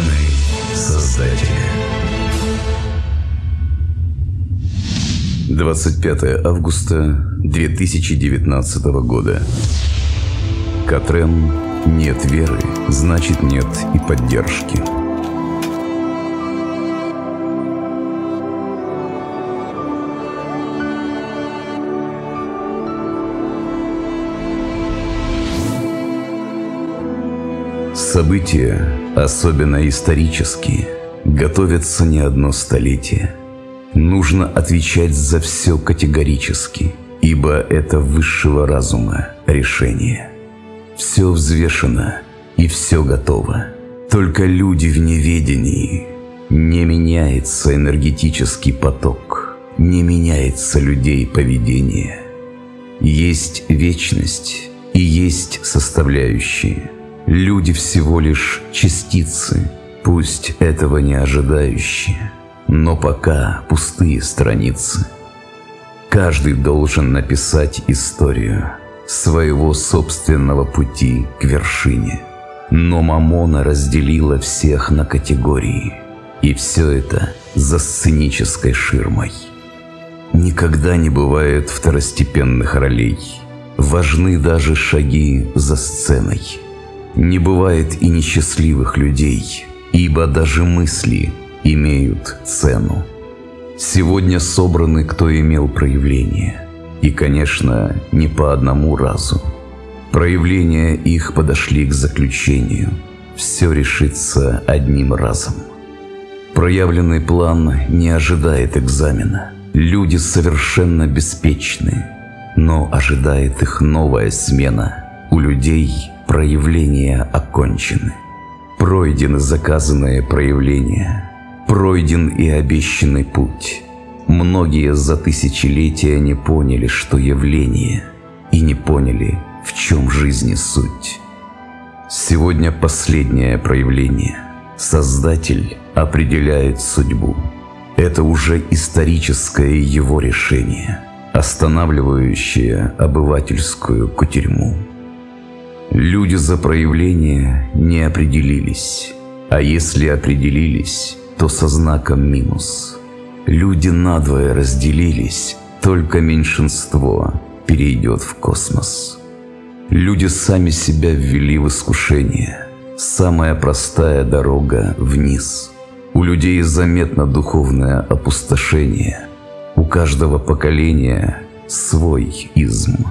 верный Создатель. 25 августа 2019 года. Катрен «Нет веры, значит нет и поддержки». События, особенно исторические, готовятся не одно столетие – Нужно отвечать за все категорически, ибо это высшего разума решение. Все взвешено и все готово. Только люди в неведении. Не меняется энергетический поток, не меняется людей поведение. Есть вечность и есть составляющие. Люди всего лишь частицы, пусть этого не ожидающие – но пока пустые страницы. Каждый должен написать историю своего собственного пути к вершине. Но Мамона разделила всех на категории, и все это за сценической ширмой. Никогда не бывает второстепенных ролей. Важны даже шаги за сценой. Не бывает и несчастливых людей, ибо даже мысли имеют цену. Сегодня собраны, кто имел проявление. И, конечно, не по одному разу. Проявления их подошли к заключению. Все решится одним разом. Проявленный план не ожидает экзамена. Люди совершенно беспечны, но ожидает их новая смена. У людей проявления окончены. Пройдены заказанные проявления – Пройден и обещанный путь. Многие за тысячелетия не поняли, что явление, и не поняли, в чем жизни суть. Сегодня последнее проявление. Создатель определяет судьбу. Это уже историческое его решение, останавливающее обывательскую кутерьму. Люди за проявление не определились, а если определились, то со знаком минус. Люди надвое разделились, только меньшинство перейдет в космос. Люди сами себя ввели в искушение. Самая простая дорога вниз. У людей заметно духовное опустошение. У каждого поколения свой изм.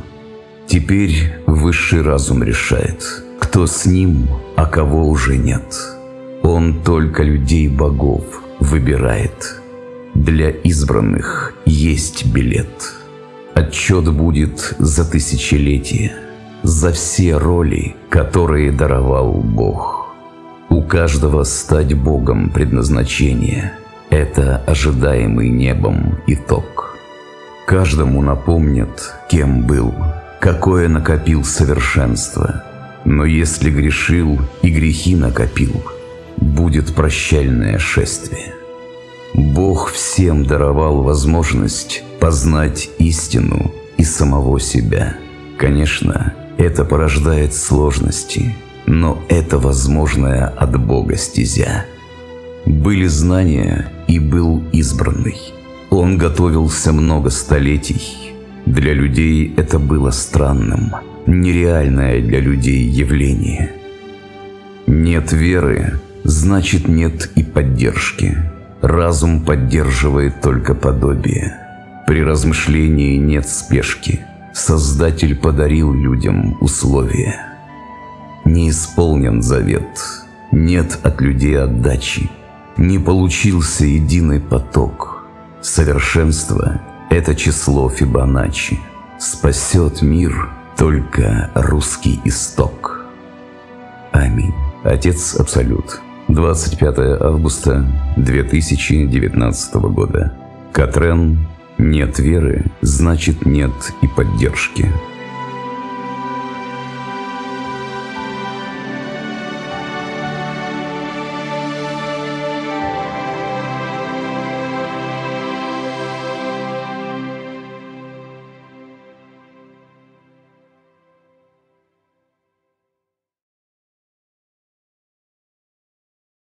Теперь высший разум решает, кто с ним, а кого уже нет. Он только людей богов выбирает. Для избранных есть билет. Отчет будет за тысячелетия, за все роли, которые даровал Бог. У каждого стать Богом предназначение – это ожидаемый небом итог. Каждому напомнят, кем был, какое накопил совершенство. Но если грешил и грехи накопил – будет прощальное шествие. Бог всем даровал возможность познать истину и самого себя. Конечно, это порождает сложности, но это возможная от Бога стезя. Были знания и был избранный. Он готовился много столетий. Для людей это было странным, нереальное для людей явление. Нет веры, значит нет и поддержки. Разум поддерживает только подобие. При размышлении нет спешки. Создатель подарил людям условия. Не исполнен завет. Нет от людей отдачи. Не получился единый поток. Совершенство – это число Фибоначчи. Спасет мир только русский исток. Аминь. Отец Абсолют. 25 августа 2019 года. Катрен «Нет веры, значит нет и поддержки».